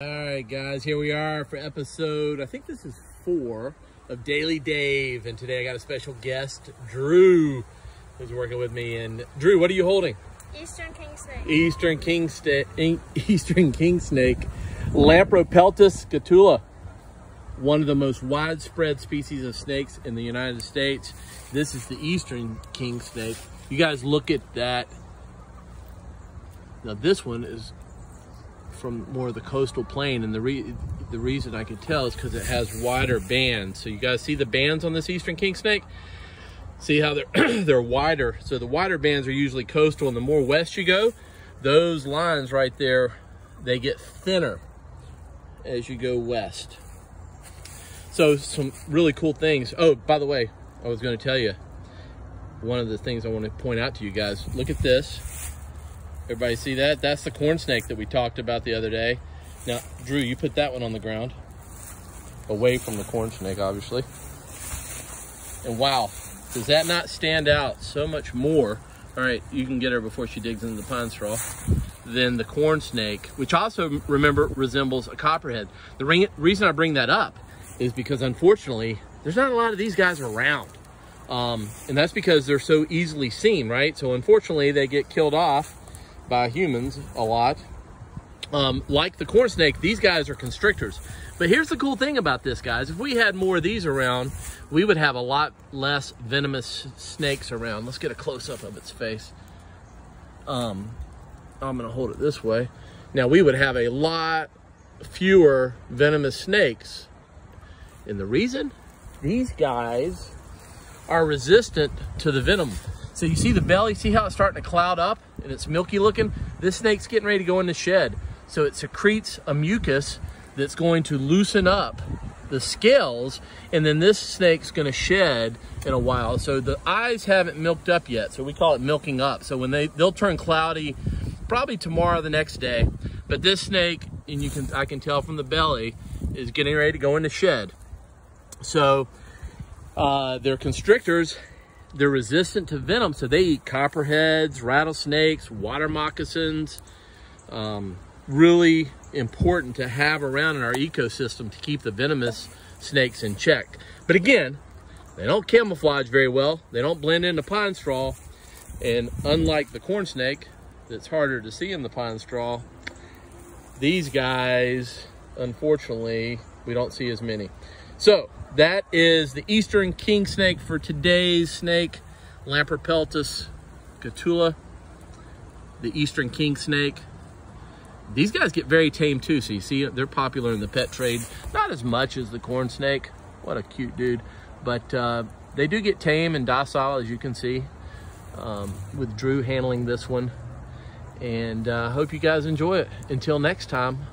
All right, guys, here we are for episode, I think this is four of Daily Dave. And today I got a special guest, Drew, who's working with me. And Drew, what are you holding? Eastern king snake. Eastern king snake, Eastern king snake, Lampropeltis getula, one of the most widespread species of snakes in the United States. This is the Eastern king snake. You guys look at that. Now this one is from more of the coastal plain and the re the reason I could tell is because it has wider bands. So you guys see the bands on this eastern king snake? See how they're they're wider. So the wider bands are usually coastal and the more west you go, those lines right there, they get thinner as you go west. So some really cool things. Oh, by the way, I was going to tell you one of the things I want to point out to you guys. Look at this. Everybody see that? That's the corn snake that we talked about the other day. Now, Drew, you put that one on the ground. Away from the corn snake, obviously. And wow, does that not stand out so much more? All right, you can get her before she digs into the pine straw than the corn snake, which also, remember, resembles a copperhead. The re reason I bring that up is because, unfortunately, there's not a lot of these guys around. Um, and that's because they're so easily seen, right? So unfortunately, they get killed off by humans a lot. Um, like the corn snake, these guys are constrictors. But here's the cool thing about this, guys. If we had more of these around, we would have a lot less venomous snakes around. Let's get a close-up of its face. Um, I'm gonna hold it this way. Now, we would have a lot fewer venomous snakes. And the reason? These guys are resistant to the venom so you see the belly, see how it's starting to cloud up and it's milky looking? This snake's getting ready to go in the shed. So it secretes a mucus that's going to loosen up the scales and then this snake's gonna shed in a while. So the eyes haven't milked up yet. So we call it milking up. So when they, they'll turn cloudy probably tomorrow the next day. But this snake, and you can I can tell from the belly, is getting ready to go in the shed. So uh, they're constrictors they're resistant to venom, so they eat copperheads, rattlesnakes, water moccasins. Um, really important to have around in our ecosystem to keep the venomous snakes in check. But again, they don't camouflage very well. They don't blend into pine straw. And unlike the corn snake, that's harder to see in the pine straw, these guys, unfortunately, we don't see as many. So that is the Eastern King Snake for today's snake, Lampropeltis getula, the Eastern King Snake. These guys get very tame too, so you see they're popular in the pet trade. Not as much as the corn snake. What a cute dude. But uh, they do get tame and docile, as you can see, um, with Drew handling this one. And I uh, hope you guys enjoy it. Until next time,